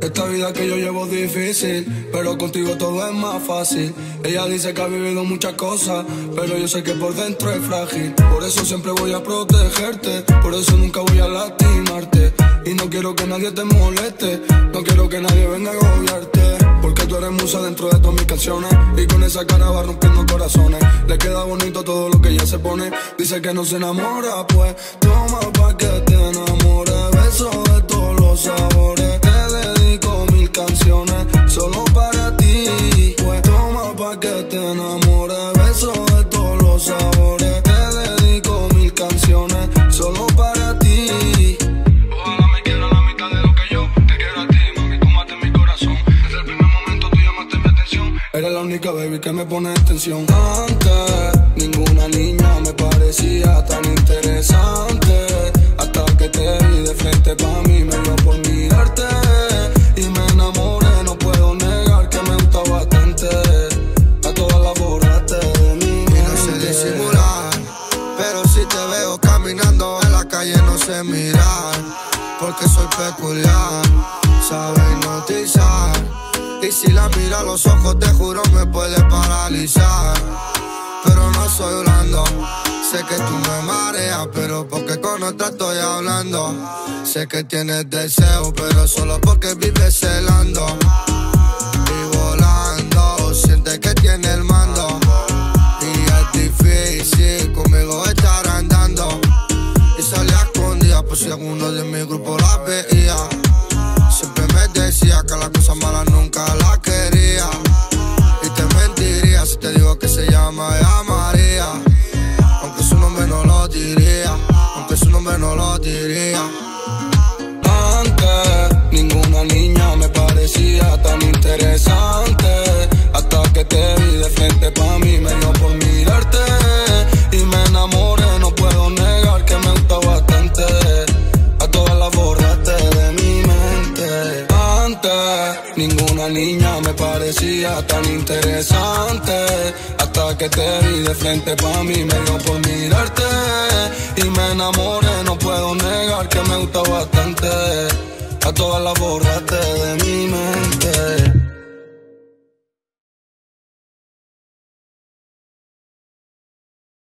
Esta vida que yo llevo difícil, pero contigo todo es más fácil. Ella dice que ha vivido muchas cosas, pero yo sé que por dentro es frágil. Por eso siempre voy a protegerte, por eso nunca voy a lastimarte. Y no quiero que nadie te moleste, no quiero que nadie venga a agobiarte. Porque tú eres musa dentro de todas mis canciones Y con esa cara va rompiendo corazones Le queda bonito todo lo que ella se pone Dice que no se enamora, pues Toma pa' que te enamore Beso Eres la única baby que me pone atención. Antes, ninguna niña me parecía tan interesante. Hasta que te vi de frente pa' mí, me dio por mirarte. Y me enamoré, no puedo negar que me gusta bastante. A todas las borraste de mí. Y no sé disimular, pero si te veo caminando en la calle no sé mirar, porque soy peculiar, sabe hipnotizar. Y si la miro a los ojos te juro me puede paralizar, pero no soy blando. Sé que tú me mareas, pero porque con otra estoy hablando. Sé que tienes deseo, pero solo porque vives celando. Y volando, siente que tiene el mando. Y es difícil conmigo estar andando. Y salía escondida por si alguno de mi grupo la veía. Ninguna niña me parecía tan interesante. Hasta que te vi de frente pa' mí, me dio por mirarte. Y me enamoré, no puedo negar que me gusta bastante. A todas las borraste de mi mente.